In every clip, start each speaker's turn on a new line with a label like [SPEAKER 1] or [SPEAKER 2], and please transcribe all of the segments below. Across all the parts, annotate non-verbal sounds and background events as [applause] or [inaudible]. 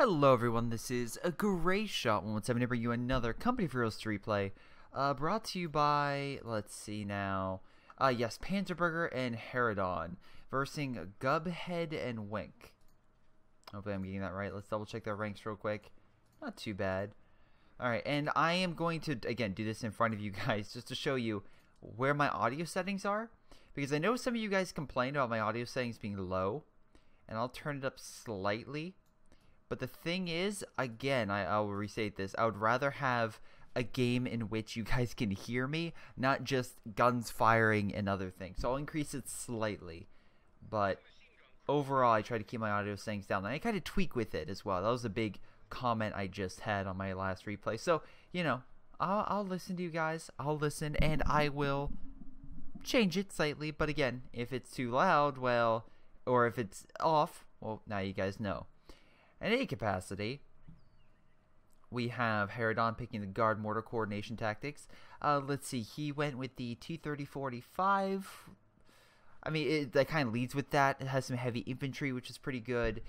[SPEAKER 1] Hello everyone, this is a Greyshot 117 to bring you another Company of Heroes 3 play, uh, brought to you by, let's see now, uh, yes, Panzerberger and Herodon, versing Gubhead and Wink. Hopefully I'm getting that right. Let's double check their ranks real quick. Not too bad. Alright, and I am going to, again, do this in front of you [laughs] guys just to show you where my audio settings are. Because I know some of you guys complained about my audio settings being low. And I'll turn it up slightly but the thing is, again, I, I will restate this. I would rather have a game in which you [laughs] guys can hear me, not just guns firing and other things. So I'll increase it slightly. But overall, I try to keep my audio settings down. And I kind of tweak with it as well. That was a big comment I just had on my last replay. So, you know, I'll, I'll listen to you guys. I'll listen and I will change it slightly. But again, if it's too loud, well, or if it's off, well, now you guys know. In any capacity, we have Herodon picking the guard motor coordination tactics. Uh, let's see, he went with the T-30-45. I mean, it, that kind of leads with that. It has some heavy infantry, which is pretty good.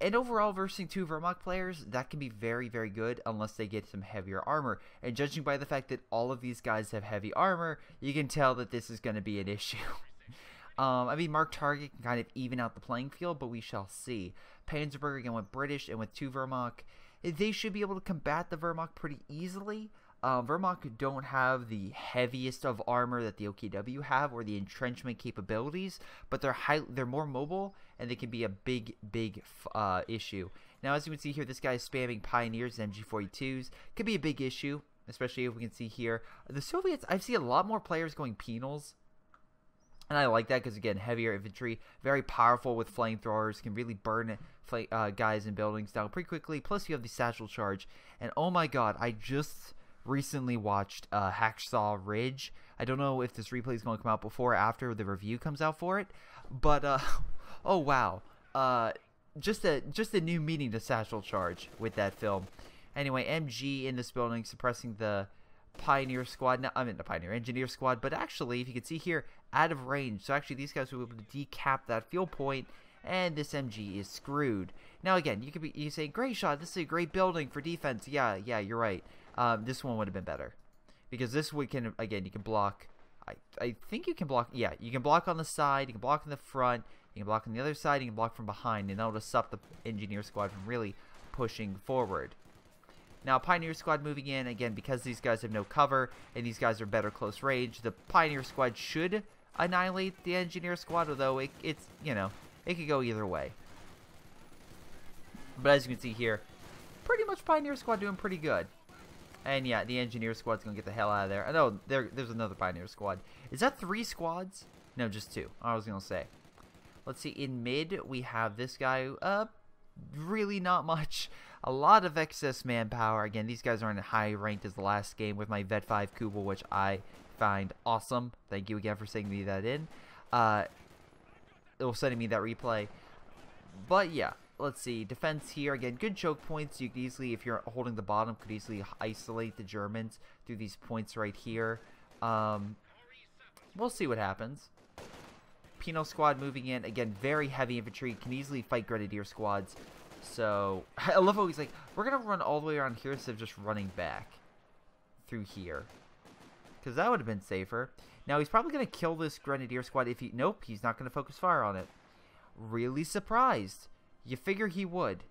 [SPEAKER 1] And overall, versing two Wehrmacht players, that can be very, very good unless they get some heavier armor. And judging by the fact that all of these guys have heavy armor, you can tell that this is going to be an [laughs] issue. Um, I mean, Mark Target can kind of even out the playing field, but we shall see. Panzerberger again with British and with two Wehrmacht, they should be able to combat the Wehrmacht pretty easily. Um, Wehrmacht don't have the heaviest of armor that the OKW have or the entrenchment capabilities, but they're high, they're more mobile and they can be a big, big uh, issue. Now, as you can see here, this guy is spamming Pioneers and MG42s. Could be a big issue, especially if we can see here. The Soviets, I've seen a lot more players going penals and I like that because, again, heavier infantry, very powerful with flamethrowers, can really burn uh, guys and buildings down pretty quickly. Plus, you have the satchel charge. And oh my god, I just recently watched uh, Hacksaw Ridge. I don't know if this replay is going to come out before or after the review comes out for it. But, uh, [laughs] oh wow. Uh, just a just a new meaning to satchel charge with that film. Anyway, MG in this building suppressing the Pioneer Squad. Now, I mean the Pioneer Engineer Squad, but actually, if you can see here, out of range. So actually, these guys will be able to decap that field point, and this MG is screwed. Now again, you could be you say, Greyshot. This is a great building for defense. Yeah, yeah, you're right. Um, this one would have been better because this we can again you can block. I I think you can block. Yeah, you can block on the side. You can block in the front. You can block on the other side. You can block from behind, and that'll just stop the engineer squad from really pushing forward. Now, Pioneer Squad moving in, again, because these guys have no cover, and these guys are better close range, the Pioneer Squad should annihilate the Engineer Squad, although it, it's, you know, it could go either way. But as you can see here, pretty much Pioneer Squad doing pretty good. And yeah, the Engineer Squad's to get the hell out of there. I know there, there's another Pioneer Squad. Is that three squads? No, just two. I was to say. Let's see, in mid, we have this guy. Uh, really not much. A lot of excess manpower. Again, these guys aren't high ranked as the last game with my Vet 5 Kubel, which I find awesome. Thank you again for sending me that in. Uh, it was sending me that replay. But yeah, let's see. Defense here again. Good choke points. You could easily, if you're holding the bottom, could easily isolate the Germans through these points right here. Um, we'll see what happens. Penal squad moving in. Again, very heavy infantry. Can easily fight grenadier squads. So, [laughs] I love how he's like, we're to run all the way around here instead of just running back through here. Because that would have been safer. Now, he's probably going to kill this grenadier squad if he... Nope, he's not going to focus fire on it. Really surprised. You figure he would.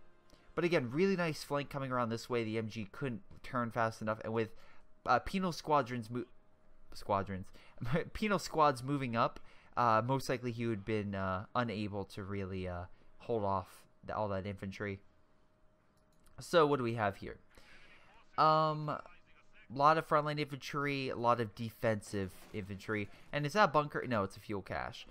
[SPEAKER 1] But again, really nice flank coming around this way. The MG couldn't turn fast enough. And with uh, penal squadrons... Squadrons. [laughs] penal squads moving up, uh, most likely he would have been uh, unable to really uh, hold off all that infantry. So what do we have here? Um, a lot of frontline infantry, a lot of defensive infantry, and is that a bunker? No, it's a fuel cache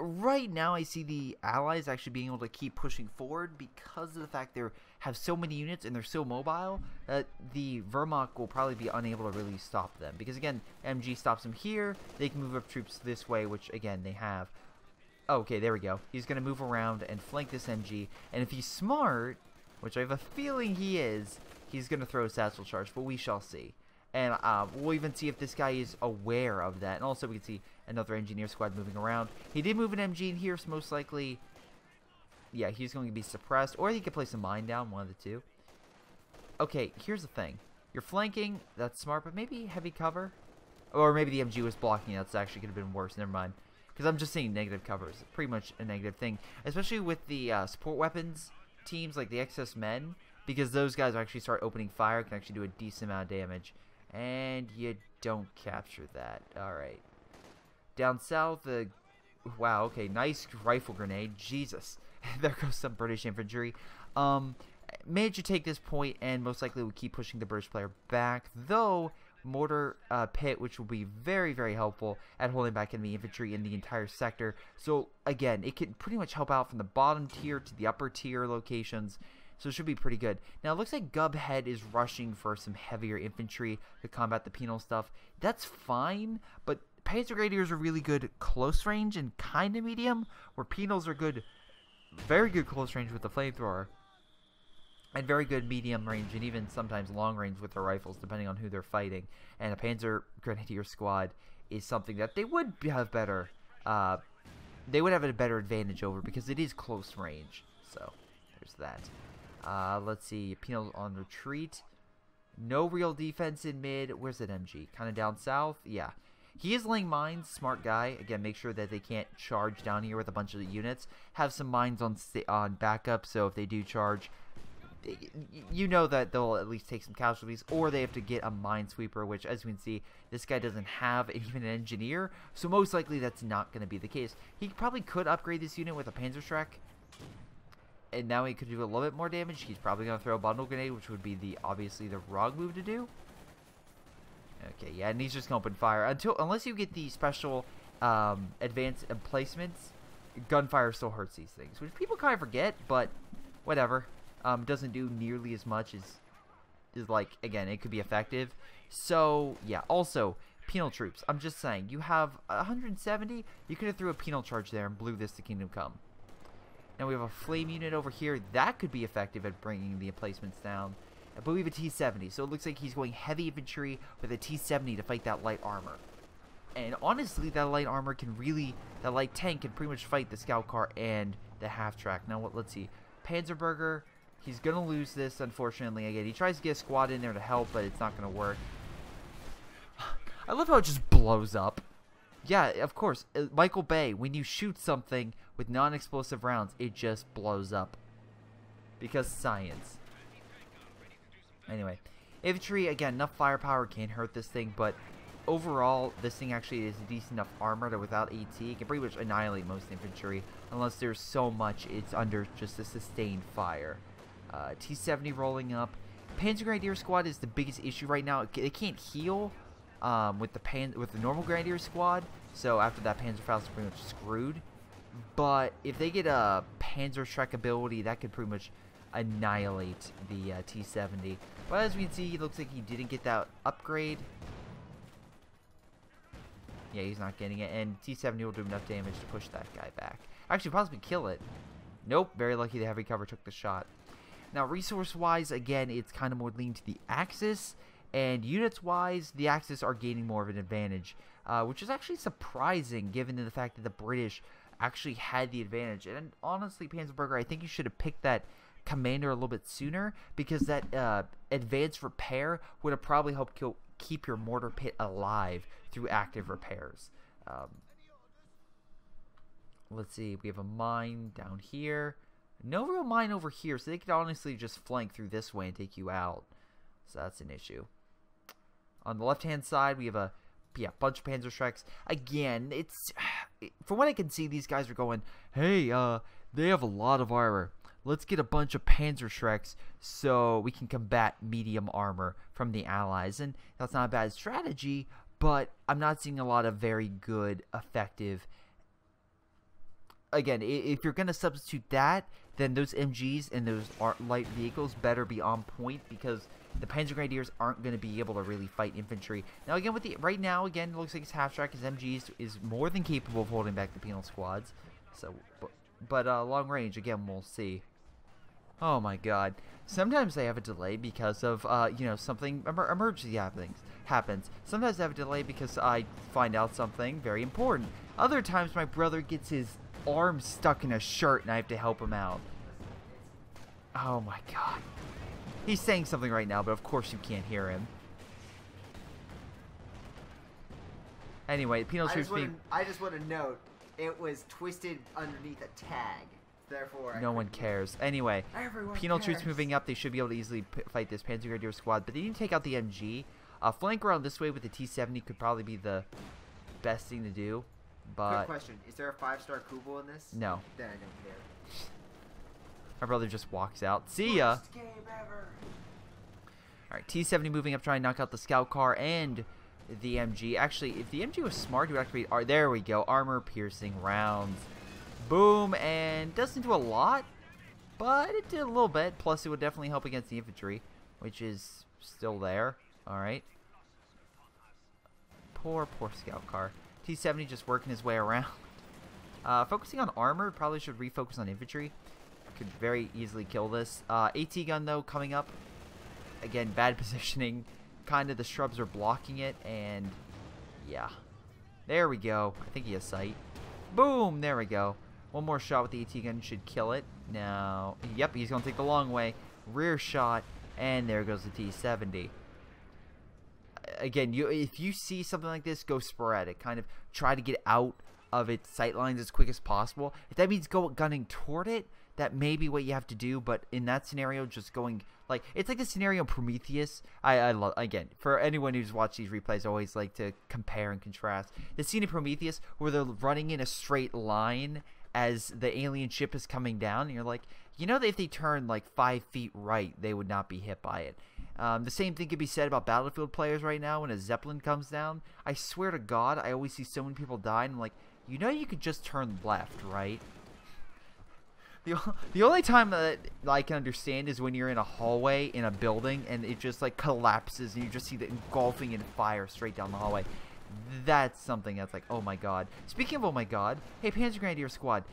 [SPEAKER 1] right now I see the allies actually being able to keep pushing forward because of the fact they have so many units and they're so mobile that the Wehrmacht will probably be unable to really stop them. Because again, MG stops them here, they can move up troops this way, which again they have. Okay, there we go. He's going to move around and flank this MG, and if he's smart, which I have a feeling he is, he's going to throw a satchel charge, but we shall see. And uh, we'll even see if this guy is aware of that. And also we can see another engineer squad moving around. He did move an MG in here, so most likely yeah, he's going to be suppressed, or he could place a mine down, one of the two. Okay, here's the thing. You're flanking, that's smart, but maybe heavy cover? Or maybe the MG was blocking, that's actually could have been worse, never mind. Because I'm just seeing negative covers, pretty much a negative thing. Especially with the uh, support weapons teams, like the excess men, because those guys actually start opening fire, can actually do a decent amount of damage. And you don't capture that. Alright. Down south, the... Wow, okay, nice rifle grenade. Jesus. [laughs] there goes some British infantry. Um, managed to take this point, and most likely will keep pushing the British player back, though mortar uh, pit, which will be very, very helpful at holding back enemy infantry in the entire sector. So, again, it can pretty much help out from the bottom tier to the upper tier locations. So it should be pretty good. Now, it looks like Gubhead is rushing for some heavier infantry to combat the penal stuff. That's fine, but Panzer Grenadiers are really good close range and kind of medium, where penals are good, very good close range with the flamethrower and very good medium range and even sometimes long range with their rifles, depending on who they're fighting. And a Panzer Grenadier squad is something that they would have better. Uh, they would have a better advantage over because it is close range. So there's that. Uh, let's see, Penal on retreat. No real defense in mid. Where's that MG? Kind of down south. Yeah. He is laying mines, smart guy. Again, make sure that they can't charge down here with a bunch of units. Have some mines on on backup, so if they do charge, you know that they'll at least take some casualties, or they have to get a minesweeper, which, as you can see, this guy doesn't have [laughs] even an engineer, so most likely that's not going to be the case. He probably could upgrade this unit with a Panzerschreck, and now he could do a little bit more damage. He's probably going to throw a bundle grenade, which would be the obviously the wrong move to do. Okay, yeah, and he's just going to open fire until unless you get the special um, advanced emplacements. Gunfire still hurts these things, which people kind of forget, but whatever um, doesn't do nearly as much as is like again it could be effective. So yeah. Also, penal troops. I'm just saying you have 170. You could have threw a penal charge there and blew this to Kingdom Come. Now we have a flame unit over here that could be effective at bringing the emplacements down. But we have a T-70, so it looks like he's going heavy infantry with a T-70 to fight that light armor. And honestly, that light armor can really, that light tank can pretty much fight the scout car and the half track. Now, what? let's see. Panzerberger, He's going to lose this, unfortunately. Again, he tries to get a squad in there to help, but it's not going to work. [sighs] I love how it just blows up. Yeah, of course. Uh, Michael Bay, when you shoot something with non-explosive rounds, it just blows up. Because science. Anyway. Infantry, again, enough firepower can't hurt this thing, but overall, this thing actually is decent enough armor that without AT, it can pretty much annihilate most infantry, unless there's so much it's under just a sustained fire. Uh, T-70 rolling up. Panzer Grenadier Squad is the biggest issue right now. They can't heal um, with the pan with the normal Grenadier Squad, so after that Panzerfaust is pretty much screwed. But if they get a Panzerschreck ability, that could pretty much annihilate the uh, T-70. But as we can see, he looks like he didn't get that upgrade. Yeah, he's not getting it, and T-70 will do enough damage to push that guy back. Actually, possibly kill it. Nope, very lucky the heavy cover took the shot. Now, resource-wise, again, it's kind of more lean to the Axis, and units-wise, the Axis are gaining more of an advantage, uh, which is actually surprising given the fact that the British actually had the advantage. And honestly, Panzerberger, I think you should have picked that commander a little bit sooner because that uh, advanced repair would have probably helped kill, keep your mortar pit alive through active repairs. Um, let's see, we have a mine down here. No real mine over here, so they could honestly just flank through this way and take you out. So that's an issue. On the left-hand side, we have a yeah, bunch of Panzerschrecks. Again, it's [sighs] from what I can see, these guys are going, hey, uh, they have a lot of armor. Let's get a bunch of Panzerschrecks so we can combat medium armor from the Allies. And that's not a bad strategy, but I'm not seeing a lot of very good, effective. Again, if you're going to substitute that, then those MGs and those light vehicles better be on point because the Panzer Grenadiers aren't going to be able to really fight infantry. Now, again, with the right now, again, it looks like his half track, his MGs is more than capable of holding back the penal squads. So, but, but uh, long range, again, we'll see. Oh my God! Sometimes they have a delay because of uh, you know something emer emergency happens. Happens. Sometimes I have a delay because I find out something very important. Other times, my brother gets his arm stuck in a shirt and I have to help him out. Oh my god. He's saying something right now, but of course you can't hear him. Anyway, penal
[SPEAKER 2] I
[SPEAKER 1] troops
[SPEAKER 2] wanna,
[SPEAKER 1] being...
[SPEAKER 2] I just want to note, it was twisted underneath a tag. Therefore, I
[SPEAKER 1] No one cares. Anyway,
[SPEAKER 2] Everyone
[SPEAKER 1] penal troops moving up. They should be able to easily p fight this Panzer Grenadier squad, but they need to take out the MG. Uh, flank around this way with the T-70 could probably be the best thing to do, but
[SPEAKER 2] question: Is there a five-star Kubel in this?
[SPEAKER 1] no.
[SPEAKER 2] Then I don't care.
[SPEAKER 1] My brother just walks out. See ya!
[SPEAKER 2] Worst game ever.
[SPEAKER 1] Alright, T-70 moving up, trying to knock out the scout car and the MG. Actually, if the MG was smart, he would activate... Ar there we go. Armor-piercing rounds. Boom, and doesn't do a lot, but it did a little bit. Plus, it would definitely help against the infantry, which is still there. Alright. Poor, poor scout car. T-70 just working his way around. [laughs] Uh, focusing on armor, probably should refocus on infantry. Could very easily kill this. Uh, AT gun, though, coming up again, bad [laughs] positioning. Kind of the shrubs are blocking it, and yeah. There we go. I think he has sight. Boom! There we go. One more shot with the AT gun should kill it. Now, yep, he's going to take the long way. Rear shot, and there goes the T-70. Again, you if you see something like this, go sporadic. Kind of try to get out of its sight lines as quick as possible. If that means go gunning toward it, that may be what you have to do. But in that scenario, just going like it's like the scenario Prometheus. I, I love again for anyone who's watched these replays. I always like to compare and contrast the scene in Prometheus where they're running in a straight line as the alien ship is coming down, and you're like, you know, that if they turn like five feet right, they would not be hit by it. Um, the same thing could be said about Battlefield players right now when a Zeppelin comes down. I swear to God, I always see so many people die, and I'm like, you know, you could just turn left, right? The, the only time that I can understand is when you're in a hallway in a building and it just like collapses and you just see the engulfing in fire straight down the hallway. That's something that's like, oh my god. Speaking of oh my god, hey Panzer Grenadier Squad,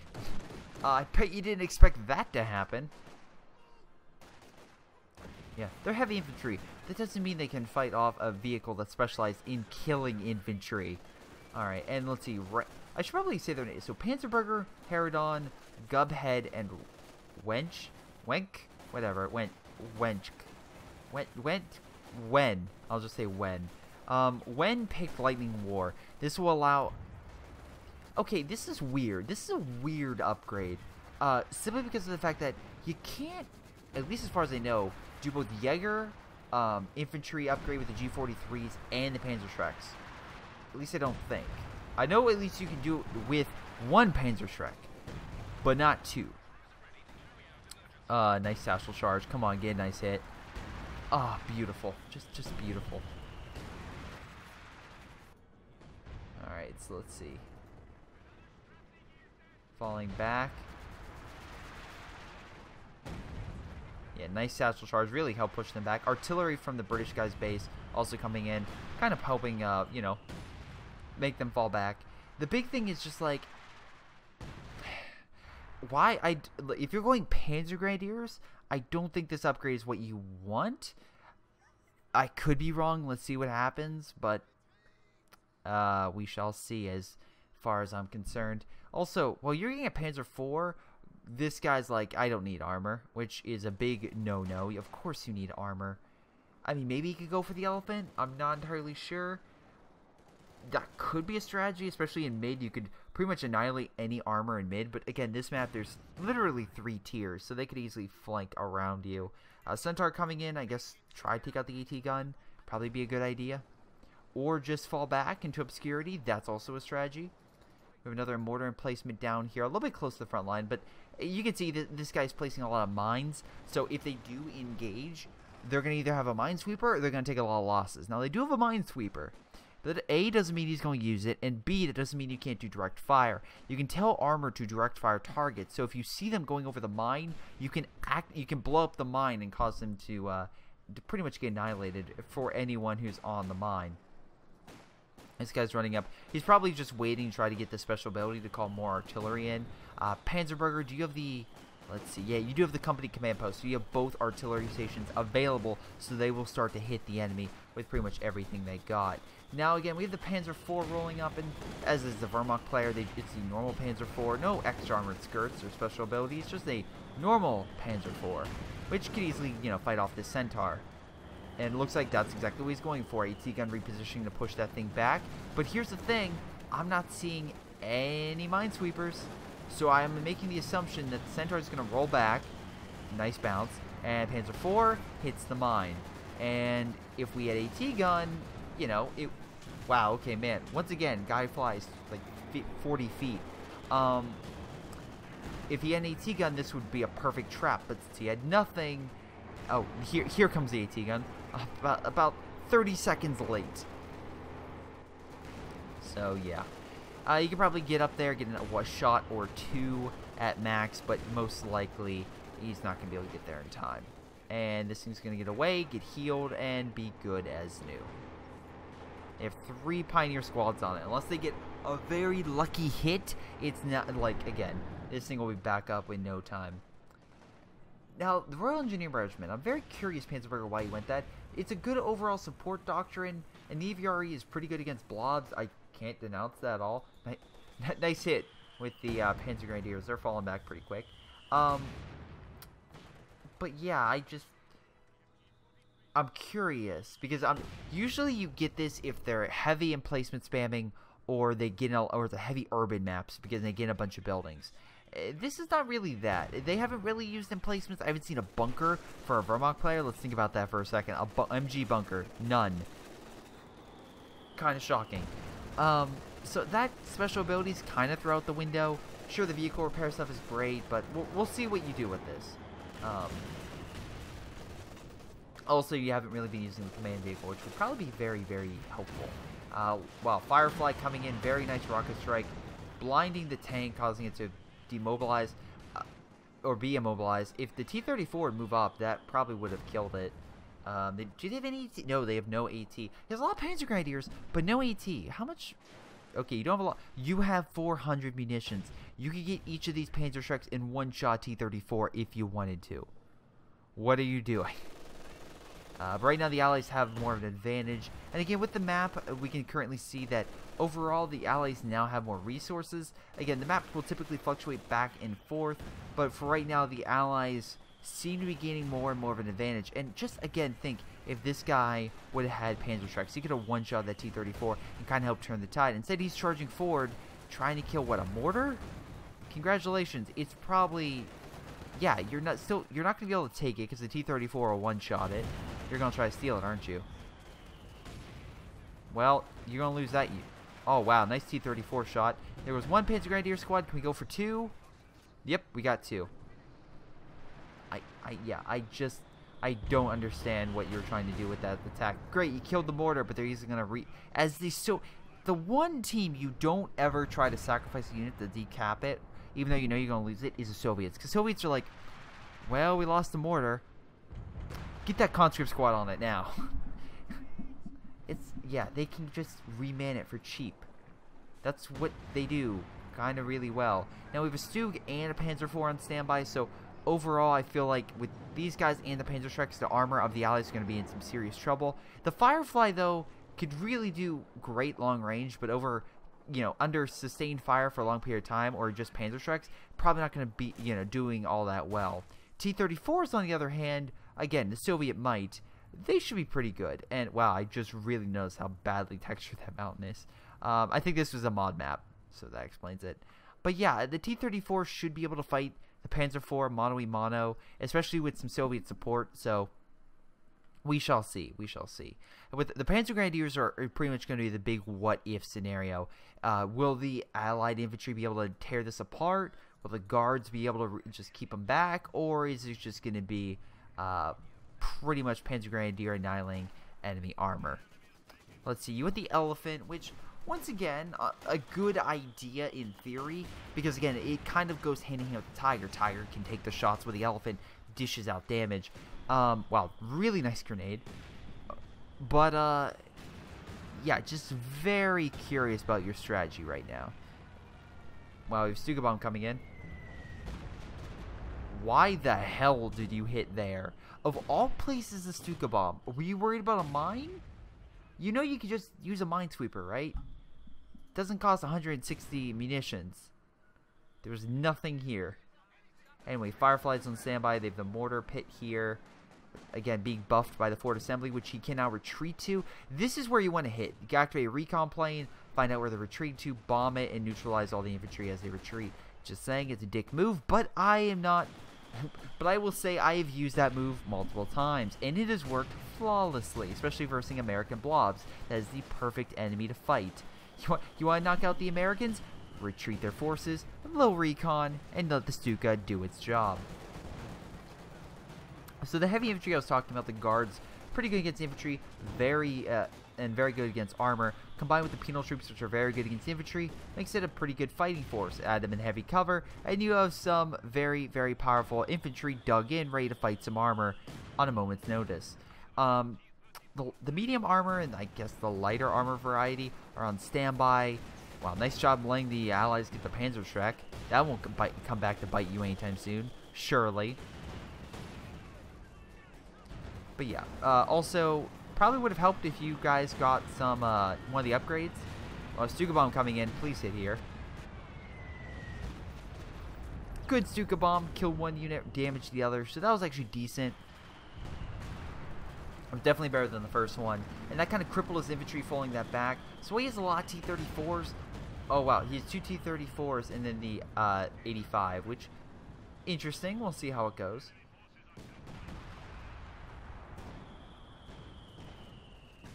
[SPEAKER 1] uh, I bet you didn't expect that to happen. Yeah, they're heavy infantry. That doesn't mean they can fight off a vehicle that's specialized in killing infantry. Alright, and let's see. I should probably say their name. So Panzerberger, Herodon, Gubhead, and Wench? Wenk? Whatever. Went. Wench. Went. Went. When. I'll just say when. Um, when picked Lightning War. This will allow... Okay, this is weird. This is a weird upgrade. Uh, simply because of the fact that you can't, at least as far as I know, do both Jaeger um, infantry upgrade with the G43s and the Panzer Panzerschrecks. At least I don't think. I know at least you can do it with one Panzerschreck, but not two. Uh, nice satchel charge. Come on, get a nice hit. Ah, beautiful. Just, just beautiful. Alright, so let's see. Falling back. Yeah, nice satchel charge. Really helped push them back. Artillery from the British guy's base also coming in. Kind of helping, uh, you know, make them fall back. The big thing is just like, why I if you're going Panzer Grenadiers, I don't think this upgrade is what you want. I could be wrong. Let's see what happens, but uh, we shall see as far as I'm concerned. Also, while you're getting a Panzer IV, this guy's like, I don't need armor, which is a big no-no. Of course you need armor. I mean, maybe you could go for the elephant. I'm not entirely sure. That could be a strategy, especially in mid. You could pretty much annihilate any armor in mid. But again, this map, there's literally three tiers, so they could easily flank around you. Uh, Centaur coming in, I guess try to take out the AT gun. Probably be a good idea. Or just fall back into obscurity. That's also a strategy. We have another mortar emplacement down here, a little bit close to the front line, but you can see that this guy's placing a lot of mines. So if they do engage, they're going to either have a minesweeper or they're going to take a lot of losses. Now, they do have a minesweeper. But A doesn't mean he's going to use it, and B, that doesn't mean you can't do direct fire. You can tell armor to direct fire targets, so if you see them going over the mine, you can act, you can blow up the mine and cause them to, uh, to pretty much get annihilated for anyone who's on the mine. This guy's running up. He's probably just waiting to try to get the special ability to call more artillery in. Uh, Panzerberger, do you have the Let's see. Yeah, you do have the company command post, so you have both artillery stations available, so they will start to hit the enemy with pretty much everything they got. Now again, we have the Panzer IV rolling up, and as is the Wehrmacht player, they, it's the normal Panzer IV, no extra armored skirts or special abilities, just a normal Panzer IV, which could easily, you know, fight off this Centaur. And it looks like that's exactly what he's going for, AT gun repositioning to push that thing back. But here's the thing, I'm not seeing any minesweepers. So I'm making the assumption that the Centaur is going to roll back, nice bounce, and Panzer IV hits the mine. And if we had AT gun, you know, it. Wow. Okay, man. Once again, guy flies like 40 feet. Um, if he had an AT gun, this would be a perfect trap. But since he had nothing, oh, here here comes the AT gun. About about 30 seconds late. So yeah. Uh, you can probably get up there, get a shot or two at max, but most likely he's not going to be able to get there in time. And this thing's going to get away, get healed, and be good as new. They have three Pioneer squads on it. Unless they get a very lucky hit, it's not, like, again, this thing will be back up in no time. Now, the Royal Engineer Regiment, I'm very curious, Panzerberger, why you went that. It's a good overall support doctrine, and the AVRE is pretty good against blobs. I can't denounce that at all. Nice hit [laughs] with the uh, Panzer Grenadiers. They're falling back pretty quick. Um, but yeah, I just... I'm curious, because I'm usually you get this if they're heavy in placement spamming or they get in a, or the heavy urban maps because they get in a bunch of buildings. Uh, this is not really that. They haven't really used emplacements. I haven't seen a bunker for a Wehrmacht player. Let's think about that for a second. A bu MG bunker. None. Kind of shocking. Um, so that special ability is kind of throw out the window. Sure, the vehicle repair stuff is great, but we'll, we'll see what you do with this. Um, also, you haven't really been using the command vehicle, which would probably be very, very helpful. Uh, wow, Firefly coming in, very nice rocket strike, blinding the tank, causing it to demobilize uh, or be immobilized. If the T-34 would move up, that probably would have killed it. Um, they, do they have any AT? No, they have no AT. There's a lot of Panzer Grenadiers, but no AT. How much? Okay, you don't have a lot. You have 400 munitions. You could get each of these Panzerschrecks in one shot T-34 if you wanted to. What are you doing? [laughs] Uh, but right now the Allies have more of an advantage. And again, with the map, uh, we can currently see that overall the Allies now have more resources. Again, the map will typically fluctuate back and forth. But for right now, the Allies seem to be gaining more and more of an advantage. And just again, think if this guy would have had Panzerschrecks, he could have one-shot that T-34 and kind of helped turn the tide. Instead, he's charging forward, trying to kill what a mortar. Congratulations, it's probably yeah. You're not still you're not gonna be able to take it because the T-34 will one-shot it. You're gonna try to steal it, aren't you? Well, you're gonna lose that. Oh wow, nice T-34 shot. There was one Panzer Grenadier squad. Can we go for two? Yep, we got two. I, I, yeah, I just, I don't understand what you're trying to do with that attack. Great, you killed the mortar, but they're easily gonna re. As the so, the one team you don't ever try to sacrifice a unit to decap it, even though you know you're gonna lose it, is the Soviets. Because Soviets are like, well, we lost the mortar. Get that conscript squad on it now. [laughs] it's yeah, they can just reman it for cheap. That's what they do, kind of really well. Now we have a Stug and a Panzer IV on standby, so overall, I feel like with these guys and the Panzerschrecks, the armor of the Allies is going to be in some serious trouble. The Firefly, though, could really do great long range, but over, you know, under sustained fire for a long period of time, or just Panzerschrecks, probably not going to be, you know, doing all that well. T-34s, on the other hand, again, the Soviet might, they should be pretty good. And, wow, I just really noticed how badly textured that mountain is. Um, I think this was a mod map, so that explains it. But yeah, the T-34 should be able to fight the Panzer IV mono e mono, especially with some Soviet support. So we shall see. We shall see. With the Panzer Grenadiers are, pretty much going to be the big what if scenario. Uh, will the Allied infantry be able to tear this apart? Will the guards be able to just keep them back, or is it just going to be uh, pretty much Panzer Grenadier annihilating enemy armor? Let's see. You want the elephant, which once again, a, a, good idea in theory, because again, it kind of goes hand in hand with the tiger. Tiger can take the shots where the elephant dishes out damage. Um, wow, really nice grenade. But, uh, yeah, just very curious about your strategy right now. Wow, we have Stuka Bomb coming in. Why the hell did you hit there? Of all places, the Stuka bomb. Were you worried about a mine? You know you could just use a minesweeper, right? Doesn't cost 160 munitions. There was nothing here. Anyway, Firefly's on standby. They have the mortar pit here. Again, being buffed by the Forward Assembly, which he can now retreat to. This is where you want to hit. You activate a recon plane, find out where they retreat to, bomb it, and neutralize all the infantry as they retreat. Just saying, it's a dick move, but I am not... [laughs] but I will say I have used that move multiple times, and it has worked flawlessly, especially versus American blobs. That is the perfect enemy to fight. [laughs] You want, you want to knock out the Americans? Retreat their forces, a little recon, and let the Stuka do its job. So the heavy infantry I was talking about, the guards, pretty good against infantry, very uh, and very good against armor. Combined with the penal troops, which are very good against infantry, makes it a pretty good fighting force. Add them in heavy cover, and you have some very, very powerful infantry dug in, ready to fight some armor on a moment's notice. Um, the, the medium armor and I guess the lighter armor variety are on standby. Wow, nice job letting the allies get the Panzerschreck. That won't come back to bite you anytime soon, surely. But yeah, uh, also probably would have helped if you guys got some uh, one of the upgrades. Well, Stuka Bomb coming in, please hit here. Good Stuka Bomb, killed one unit, damaged the other, so that was actually decent. Was definitely better than the first one. And that kind of crippled his infantry falling that back. So he has a lot of T-34s. Oh, wow. He has two T-34s and then the uh, 85, which, interesting. We'll see how it goes.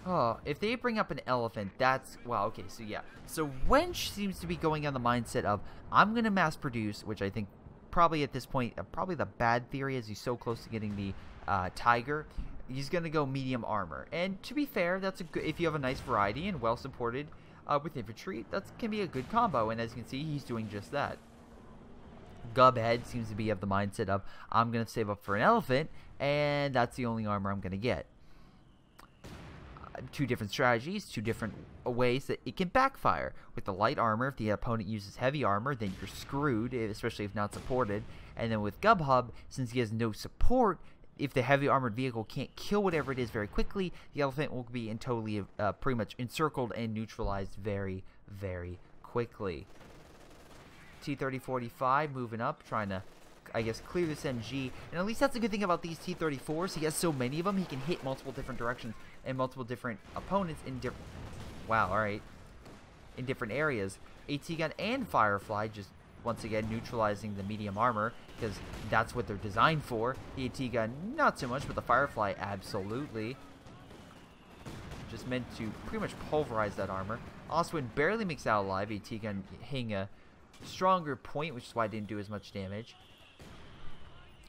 [SPEAKER 1] Oh, if they bring up an elephant, that's... Wow, okay, so yeah. So Wench seems to be going on the mindset of, I'm going to mass produce, which I think probably at this point, uh, probably the bad theory is he's so close to getting the uh, Tiger. He's going to go medium armor. And to be fair, that's a good... If you have a nice variety and well supported uh, with infantry, that can be a good combo. And as you can see, he's doing just that. Gubhead seems to be of the mindset of, I'm going to save up for an elephant, and that's the only armor I'm going to get two different strategies, two different ways that it can backfire. With the light armor, if the opponent uses heavy armor, then you're screwed, especially if not supported. And then with Gubhead, since he has no support, if the heavy armored vehicle can't kill whatever it is very quickly, the elephant will be in totally uh, pretty much encircled and neutralized very, very quickly. T-3045 moving up, trying to I guess, clear this MG. And at least that's a good thing about these T-34s. He has so many of them, he can hit multiple different directions and multiple different opponents in different... Wow, alright. In different areas. AT gun and Firefly just, once again, neutralizing the medium armor because that's what they're designed for. The AT gun, not so much, but the Firefly, absolutely. Just meant to pretty much pulverize that armor. Ostwind barely makes out alive. AT gun hitting a stronger point, which is why I didn't do as much damage.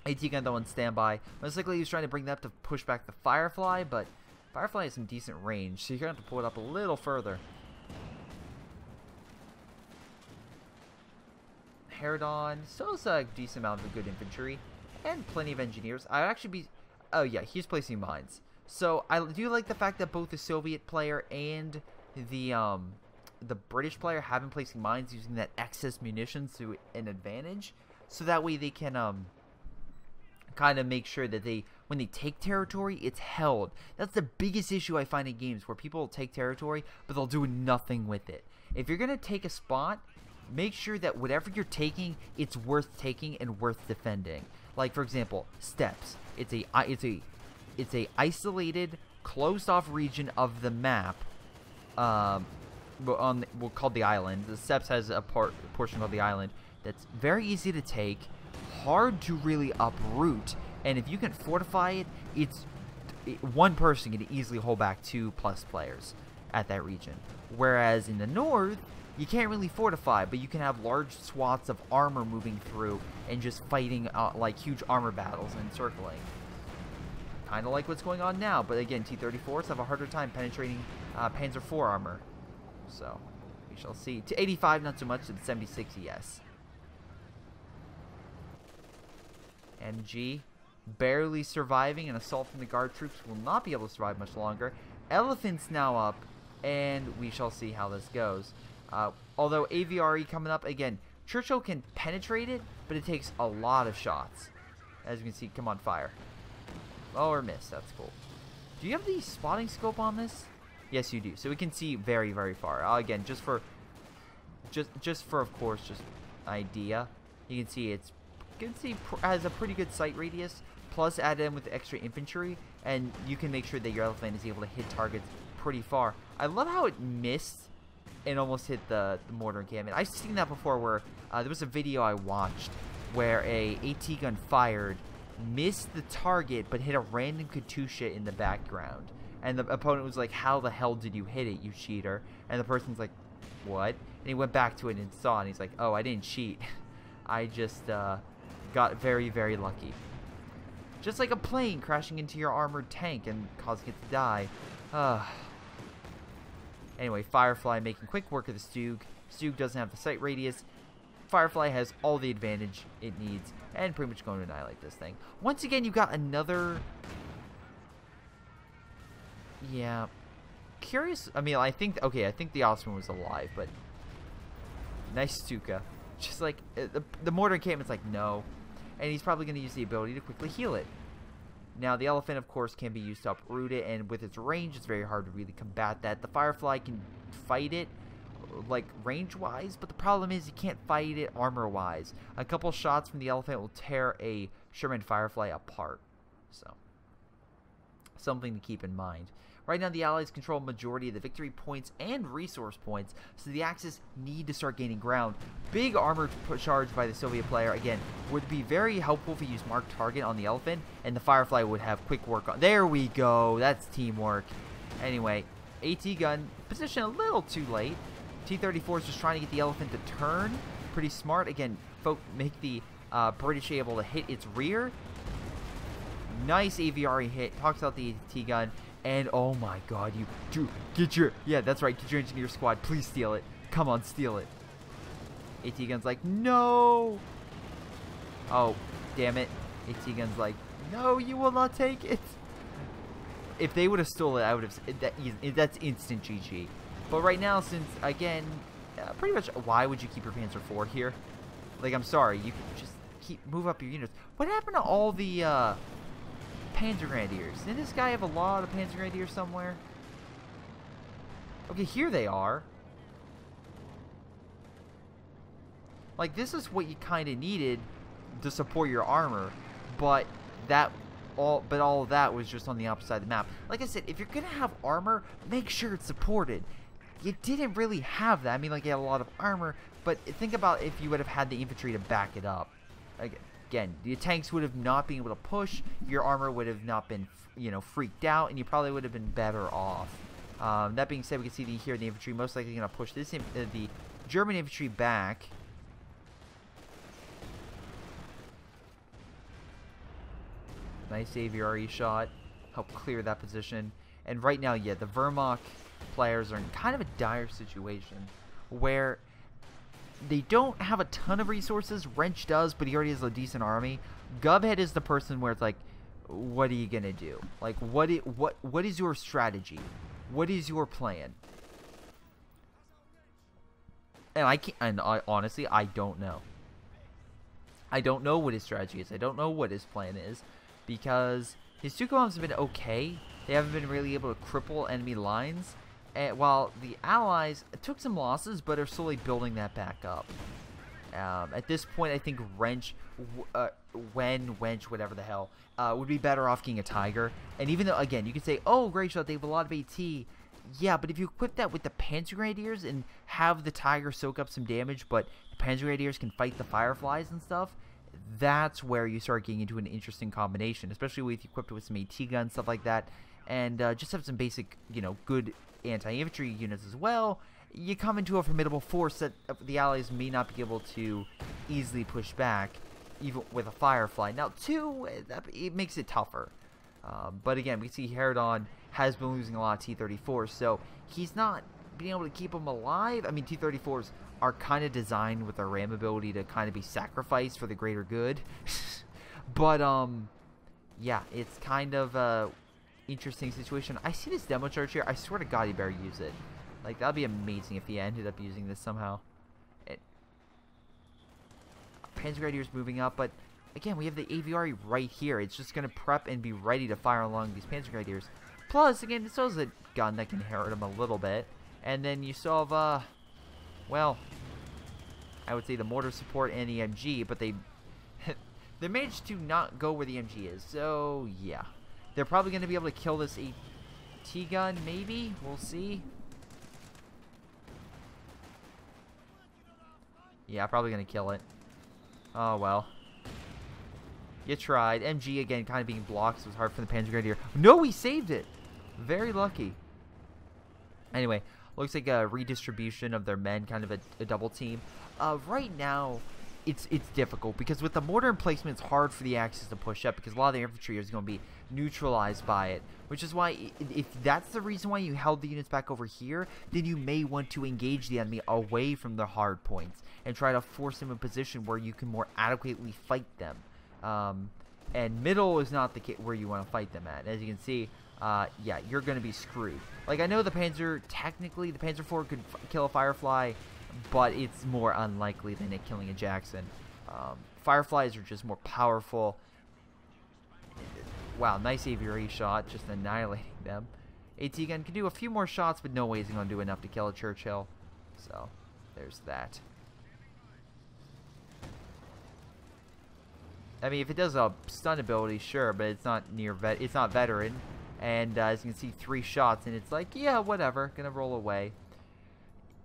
[SPEAKER 1] AT gun though on standby. Most likely he was trying to bring that up to push back the Firefly, but Firefly has some decent range, so you're going to have to pull it up a little further. Herodon still has a decent amount of good infantry and plenty of engineers. I'd actually be... Oh yeah, he's placing mines. So I do like the fact that both the Soviet player and the um, the British player have been placing mines using that excess munitions to an advantage. So that way they can um, kind of make sure that they when they take territory it's held that's the biggest issue i find in games where people take territory but they'll do nothing with it if you're gonna take a spot make sure that whatever you're taking it's worth taking and worth defending like for example steps. it's a it's a it's a isolated closed off region of the map um on well called the island the steps has a part portion of the island that's very easy to take hard to really uproot. And if you can fortify it, it's it, one person can easily hold back two plus players at that region. Whereas in the north, you can't really fortify, but you can have large swaths of armor moving through and just fighting uh, like huge armor battles and circling. Kind of like what's going on now, but again, T-34s have a harder time penetrating uh, Panzer IV armor. So, we shall see. To 85, not so much. To the 76, yes. MG barely surviving. An assault from the guard troops will not be able to survive much longer. Elephants now up, and we shall see how this goes. Uh, although AVRE coming up, again, Churchill can penetrate it, but it takes a lot of shots. As you can see, come on, fire. Oh, or miss. That's cool. Do you have the spotting scope on this? Yes, you do. So we can see very, very far. Uh, again, just for, just, just for, of course, just idea. You can see it's, you can see has a pretty good sight radius. Plus, add in with extra infantry, and you can make sure that your elephant is able to hit targets pretty far. I love how it missed and almost hit the, the mortar encampment. I've seen that before where uh, there was a video I watched where a AT gun fired, missed the target, but hit a random Katyusha in the background. And the opponent was like, how the hell did you hit it, you cheater? And the person's like, what? And he went back to it and saw, and he's like, oh, I didn't cheat. [laughs] I just uh, got very, very lucky. Just like a plane crashing into your armored tank and causing it to die. Uh, [sighs] Anyway, Firefly making quick work of the Stug. Stug doesn't have the sight radius. Firefly has all the advantage it needs and pretty much going to annihilate this thing. Once again, you got another... Yeah. Curious... I mean, I think... Okay, I think the Ostwind was alive, but... Nice Stuka. Just like... Uh, the, the Mortar Encampment's like, no. And he's probably going to use the ability to quickly heal it. Now, the elephant, of course, can be used to uproot it, and with its range, it's very hard to really combat that. The firefly can fight it, like, range-wise, but the problem is you can't fight it armor-wise. A couple shots from the elephant will tear a Sherman Firefly apart. So, something to keep in mind. Right now, the Allies control majority of the victory points and resource points, so the Axis need to start gaining ground. Big armor charge by the Soviet player, again, would be very helpful if you use Mark Target on the Elephant, and the Firefly would have quick work on. There we go. That's teamwork. Anyway, AT gun, position a little too late. T-34 is just trying to get the Elephant to turn. Pretty smart. Again, make the uh, British able to hit its rear. Nice AVRE hit. Talks about the AT gun. And oh my god, you do get your yeah, that's right, get your engineer squad. Please steal it. Come on, steal it. AT gun's like, no. Oh, damn it. AT gun's like, no, you will not take it. If they would have stolen it, I would have. That, that's instant GG. But right now, since again, uh, pretty much, why would you keep your Panzer IV here? Like, I'm sorry, you just keep move up your units. What happened to all the? Uh, Panzer Grenadiers. Didn't this guy have a lot of Panzer Grenadiers somewhere? Okay, here they are. Like, this is what you kind of needed to support your armor, but that all but all of that was just on the opposite side of the map. Like I said, if you're gonna have armor, make sure it's supported. You didn't really have that. I mean, like you had a lot of armor, but think about if you would have had the infantry to back it up. Like, again, the tanks would have not been able to push, your armor would have not been, you know, freaked out, and you probably would have been better off. Um, that being said, we can see the, here the infantry most likely going to push this uh, the German infantry back. Nice AVRE shot. Help clear that position. And right now, yeah, the Wehrmacht players are in kind of a dire situation where they don't have a ton of resources. Wrench does, but he already has a decent army. Gubhead is the person where it's like, what are you gonna do? Like, what is, what what is your strategy? What is your plan? And I can't. And I, honestly, I don't know. I don't know what his strategy is. I don't know what his plan is, because his two bombs have been okay. They haven't been really able to cripple enemy lines. And while the Allies took some losses, but are slowly building that back up. Um, at this point, I think Wrench, uh, when Wench, whatever the hell, uh, would be better off getting a Tiger. And even though, again, you could say, oh, Greyshot, they have a lot of AT. Yeah, but if you equip that with the Panzer Grenadiers and have the Tiger soak up some damage, but the Panzer Grenadiers can fight the Fireflies and stuff, that's where you start getting into an interesting combination, especially with equipped with some AT guns, stuff like that, and uh, just have some basic, you know, good anti-infantry units as well, you come into a formidable force that the allies may not be able to easily push back, even with a Firefly. Now, two, it makes it tougher. Um, but again, we see Herodon has been losing a lot of T-34s, so he's not being able to keep them alive. I mean, T-34s are kind of designed with their RAM ability to kind of be sacrificed for the greater good. [laughs] but, um, yeah, it's kind of, uh, interesting situation. I see this demo charge here. I swear to God, he better use it. Like, that'd be amazing if he ended up using this somehow. It, Panzer Grenadier's moving up, but again, we have the AVR right here. It's just going to prep and be ready to fire along these Panzer Grenadiers. Plus, again, this is a gun that can hurt them a little bit. And then you still have, uh, well, I would say the mortar support and the MG, but they [laughs] they managed to not go where the MG is. So, yeah. They're probably going to be able to kill this AT gun, maybe? We'll see. Yeah, probably going to kill it. Oh, well. You tried. MG, again, kind of being blocked, so it was hard for the Panzer Grenadier. No, we saved it! Very lucky. Anyway, looks like a redistribution of their men, kind of a, a double team. Uh, right now, it's it's difficult because with the mortar emplacement, it's hard for the Axis to push up because a lot of the infantry is going to be neutralized by it. Which is why, if that's the reason why you held the units back over here, then you may want to engage the enemy away from the hard points and try to force them in a position where you can more adequately fight them. Um, and middle is not the where you want to fight them at. As you can see, uh, yeah, you're going to be screwed. Like, I know the Panzer, technically, the Panzer IV could kill a Firefly, but it's more unlikely than it killing a Jackson. Um, Fireflies are just more powerful. Wow, nice AVRE shot, just annihilating them. AT gun can do a few more shots, but no way is going to do enough to kill a Churchill. So, there's that. I mean, if it does a stun ability, sure, but it's not near vet. It's not veteran, and uh, as you can see, three shots, and it's like, yeah, whatever, gonna roll away.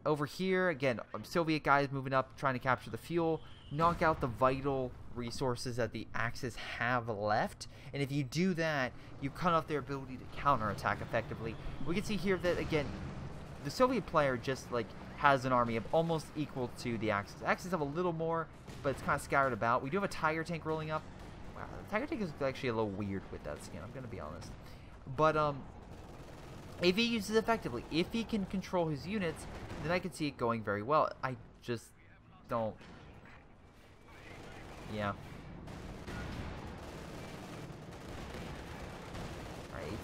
[SPEAKER 1] Over here, again, um, Soviet guys moving up, trying to capture the fuel, knock out the vital resources that the Axis have left, and if you do that, you cut off their ability to counterattack effectively. We can see here that again, the Soviet player just like has an army of almost equal to the Axis. Axis have a little more, but it's kind of scattered about. We do have a Tiger tank rolling up. Wow, the Tiger tank is actually a little weird with that skin, I'm going to be honest. But, um, if he uses effectively, if he can control his units, then I can see it going very well. I just don't... Yeah.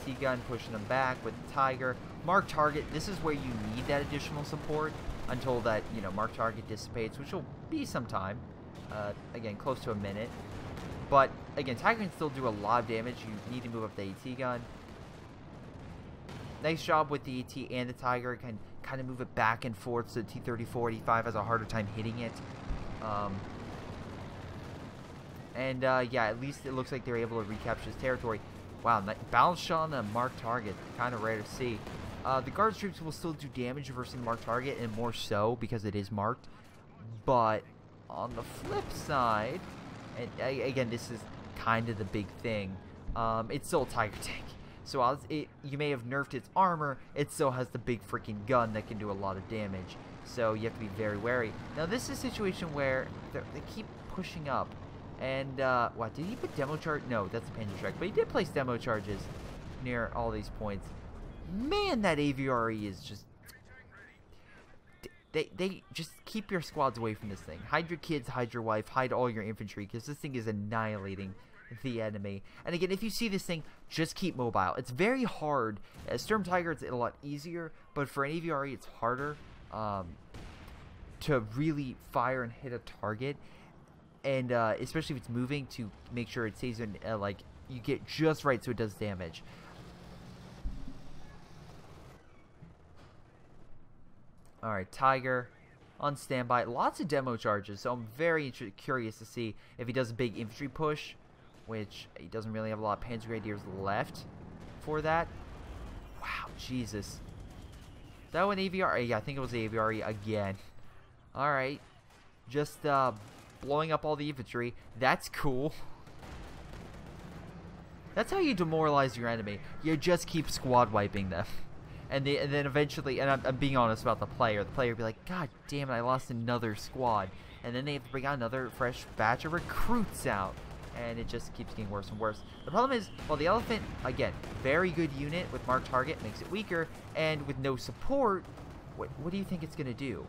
[SPEAKER 1] AT gun pushing them back with the Tiger. Mark target, this is where you need that additional support until that, you know, mark target dissipates, which will be some time. Uh, again, close to a minute. But, again, Tiger can still do a lot of damage. You need to move up the AT gun. Nice job with the AT and the Tiger. Can kind of move it back and forth so the T-34-85 has a harder time hitting it. Um, and, uh, yeah, at least it looks like they're able to recapture this territory. Wow, shot on a marked target. Kind of rare to see. Uh, the guard troops will still do damage versus marked target, and more so because it is marked. But on the flip side, and again, this is kind of the big thing. Um, it's still a Tiger [laughs] tank. So as it, you may have nerfed its armor, it still has the big freaking gun that can do a lot of damage. So you have to be very wary. Now this is a situation where they keep pushing up. And, uh, what, did he put demo charge? No, that's a Panzer Strike. But he did place demo charges near all these points. Man, that AVRE is just... They, they just keep your squads away from this thing. Hide your kids, hide your wife, hide all your infantry, because this thing is annihilating the enemy. And again, if you see this thing, just keep mobile. It's very hard. As Sturm Tiger, it's a lot easier, but for an AVRE, it's harder um, to really fire and hit a target and uh, especially if it's moving to make sure it stays in uh, like you get just right so it does damage. All right, Tiger on standby. Lots of demo charges, so I'm very curious to see if he does a big infantry push, which he doesn't really have a lot of Panzer Grenadiers left for that. Wow, Jesus. That one AVR? Yeah, I think it was the AVRE again. All right, just uh, blowing up all the infantry. That's cool. That's how you demoralize your enemy. You just keep squad wiping them. And, they, and then eventually, and I'm, I'm, being honest about the player, the player will be like, God damn it, I lost another squad. And then they have to bring out another fresh batch of recruits out. And it just keeps getting worse and worse. The problem is, well, the Elephant, again, very good unit with marked target, makes it weaker. And with no support, what, what do you think it's going to do?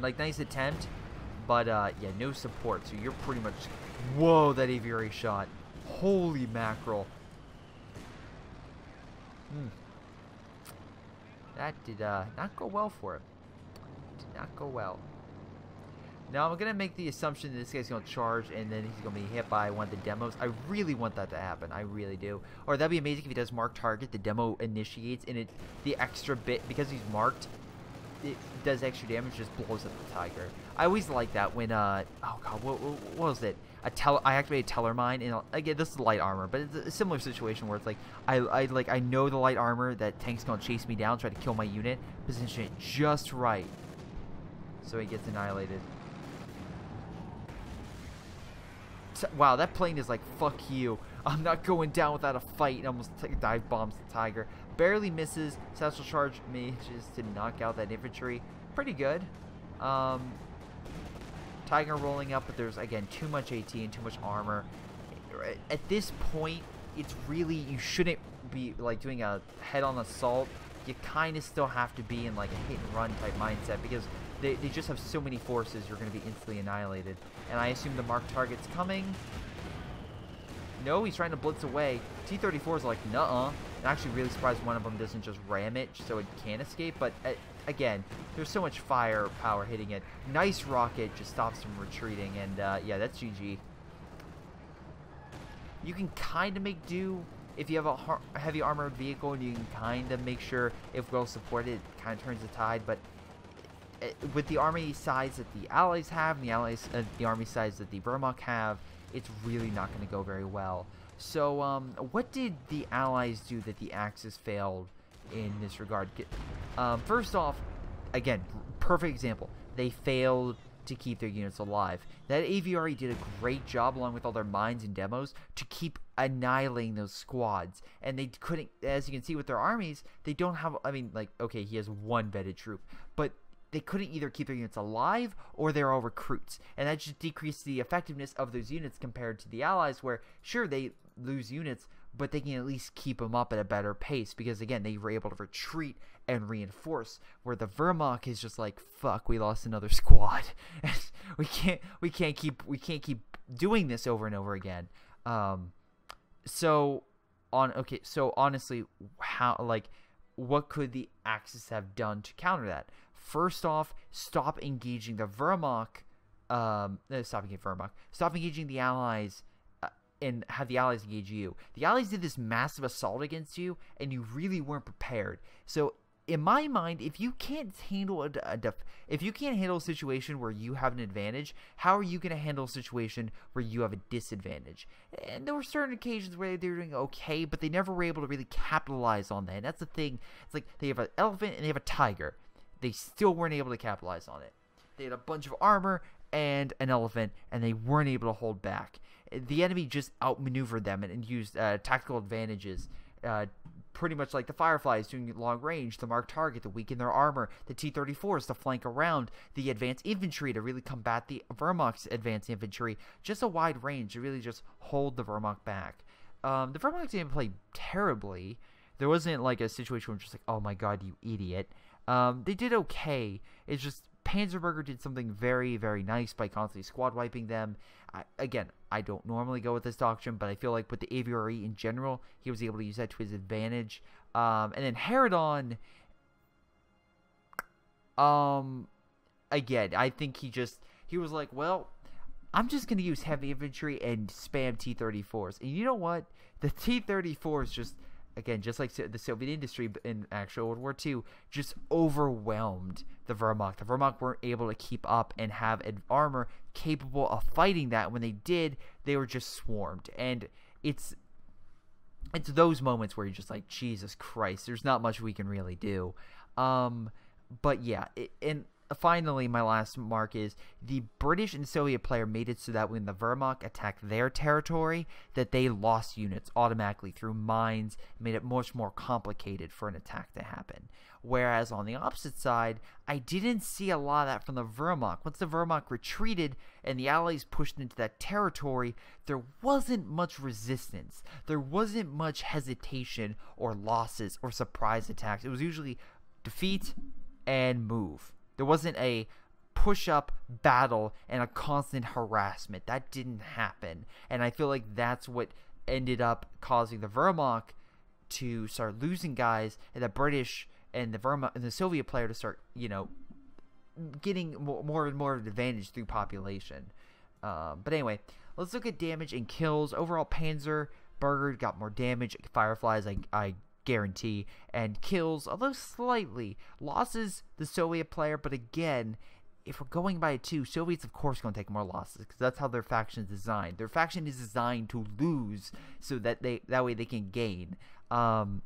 [SPEAKER 1] Like, nice attempt, but, uh, yeah, no support, so you're pretty much... Whoa, that AVRE shot. Holy mackerel. Hmm. That did, uh, not go well for him. Did not go well. Now I'm gonna make the assumption that this guy's gonna charge and then he's gonna be hit by one of the demos. I really want that to happen. I really do. Or that'd be amazing if he does mark target. The demo initiates and it the extra bit because he's marked. It does extra damage, just blows up the tiger. I always like that when uh oh god what, what, what was it? A tell I activated teller mine and again this is light armor, but it's a similar situation where it's like I I like I know the light armor that tank's gonna chase me down, try to kill my unit, position it just right, so he gets annihilated. Wow, that plane is like, fuck you. I'm not going down without a fight. And almost dive bombs the Tiger. Barely misses. Satchel Charge manages to knock out that infantry. Pretty good. Um, Tiger rolling up, but there's, again, too much AT and too much armor. At this point, it's really, you shouldn't be, like, doing a head-on assault. You kind of still have to be in, like, a hit-and-run type mindset because they, they just have so many forces, you're going to be instantly annihilated. And I assume the marked target's coming. No, he's trying to blitz away. T-34 is like, nuh-uh. I'm actually really surprised one of them doesn't just ram it so it can escape. But, uh, again, there's so much firepower hitting it. Nice rocket just stops him retreating. And, uh, yeah, that's GG. You can kind of make do if you have a heavy armored vehicle and you can kind of make sure if well supported it kind of turns the tide but Eh, with the army size that the Allies have, and the Allies, uh, the army size that the Wehrmacht have, it's really not going to go very well. So, um, what did the Allies do that the Axis failed in this regard? Um, first off, again, perfect example. They failed to keep their units alive. That AVRE did a great job, along with all their mines and demos, to keep annihilating those squads. And they couldn't, as you can see with their armies, they don't have, I mean, like, okay, he has one vetted troop, but they couldn't either keep their units alive or they're all recruits. And that just decreased the effectiveness of those units compared to the Allies, where sure they lose units, but they can at least keep them up at a better pace because again they were able to retreat and reinforce. Where the Wehrmacht is just like fuck, we lost another [laughs] squad. we can't we can't keep we can't keep doing this over and over again. Um, so on okay, so honestly, how like what could the Axis have done to counter that? First off, stop engaging the Wehrmacht. Um, stop engaging Wehrmacht. Stop engaging the Allies uh, and have the Allies engage you. The Allies did this massive assault against you, and you really weren't prepared. So in my mind, if you can't handle a, a if you can't handle a situation where you have an advantage, how are you going to handle a situation where you have a disadvantage? And there were certain occasions where they were doing okay, but they never were able to really capitalize on that. And that's the thing. It's like they have an elephant and they have a tiger they still weren't able to capitalize on it. They had a bunch of armor and an elephant, and they weren't able to hold back. The enemy just outmaneuvered them and, used uh, tactical advantages, uh, pretty much like the Fireflies doing long range, the mark target to weaken their armor, the T-34s to flank around, the advanced infantry to really combat the Wehrmacht's advanced infantry. Just a wide range to really just hold the Wehrmacht back. Um, the Wehrmacht didn't play terribly. There wasn't like a situation where just like, oh my god, you idiot. Um, they did okay. It's just Panzerberger did something very, very nice by constantly squad wiping them. I, again, I don't normally go with this doctrine, but I feel like with the AVRE in general, he was able to use that to his advantage. Um, and then Herodon, um, again, I think he just he was like, well, I'm just gonna use heavy infantry and spam T-34s. And you know what? The T-34s just again, just like the Soviet industry in actual World War II, just overwhelmed the Wehrmacht. The Wehrmacht weren't able to keep up and have an armor capable of fighting that. When they did, they were just swarmed. And it's it's those moments where you're just like, Jesus Christ, there's not much we can really do. Um, but yeah, it, and finally, my last mark is the British and Soviet player made it so that when the Wehrmacht attacked their territory, that they lost units automatically through mines, made it much more complicated for an attack to happen. Whereas on the opposite side, I didn't see a lot of that from the Wehrmacht. Once the Wehrmacht retreated and the Allies pushed into that territory, there wasn't much resistance. There wasn't much hesitation or losses or surprise attacks. It was usually defeat and move there wasn't a push up battle and a constant harassment. That didn't happen. And I feel like that's what ended up causing the Wehrmacht to start losing guys and the British and the Wehrmacht and the Soviet player to start, you know, getting more, more and more of an advantage through population. Um, but anyway, let's look at damage and kills. Overall, Panzer Burger got more damage. Fireflies, I, I guarantee. And kills, although slightly. Losses, the Soviet player, but again, if we're going by a two, Soviets of course going to take more losses because that's how their faction is designed. Their faction is designed to lose so that they that way they can gain. Um,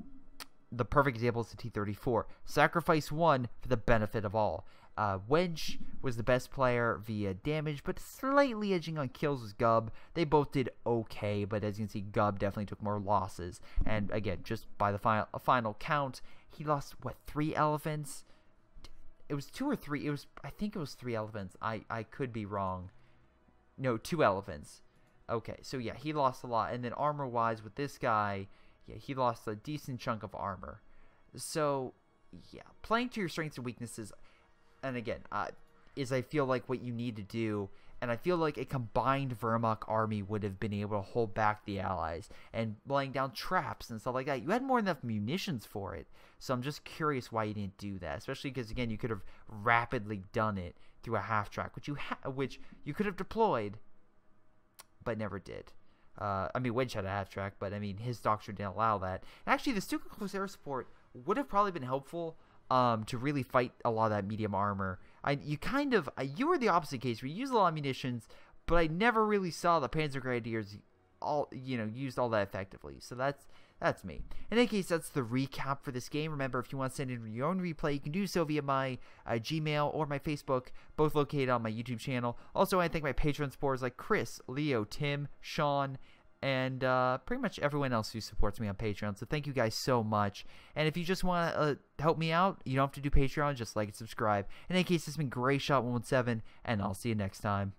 [SPEAKER 1] the perfect example is the T-34. Sacrifice one for the benefit of all. Uh, Wedge was the best player via damage, but slightly edging on kills was Gub. They both did okay, but as you can see, Gub definitely took more losses. And again, just by the final final count, he lost what three elephants? It was two or three. It was I think it was three elephants. I I could be wrong. No, two elephants. Okay, so yeah, he lost a lot. And then armor wise, with this guy, yeah, he lost a decent chunk of armor. So yeah, playing to your strengths and weaknesses and again, uh, is I feel like what you need to do, and I feel like a combined Wehrmacht army would have been able to hold back the Allies and laying down traps and stuff like that. You had more than enough munitions for it, so I'm just curious why you didn't do that. Especially because again, you could have rapidly done it through a half track, which you ha- which you could have deployed, but never did. Uh, I mean, Wedge had a half track, but I mean, his doctrine didn't allow that. And actually, the Stuka close air support would have probably been helpful um, to really fight a lot of that medium armor. I you kind of you were the opposite case where you used a lot of munitions, but I never really saw the Panzer Grenadiers all you know used all that effectively. So that's that's me. In any case, that's the recap for this game. Remember, if you want to send in your own replay, you can do so via my uh, Gmail or my Facebook, both located on my YouTube channel. Also, I thank my Patreon supporters like Chris, Leo, Tim, Sean, and uh, pretty much everyone else who supports me on Patreon. So thank you guys so much. And if you just want to uh, help me out, you don't have to do Patreon. Just like and subscribe. In any case, this has been Greyshot 117, and I'll see you next time.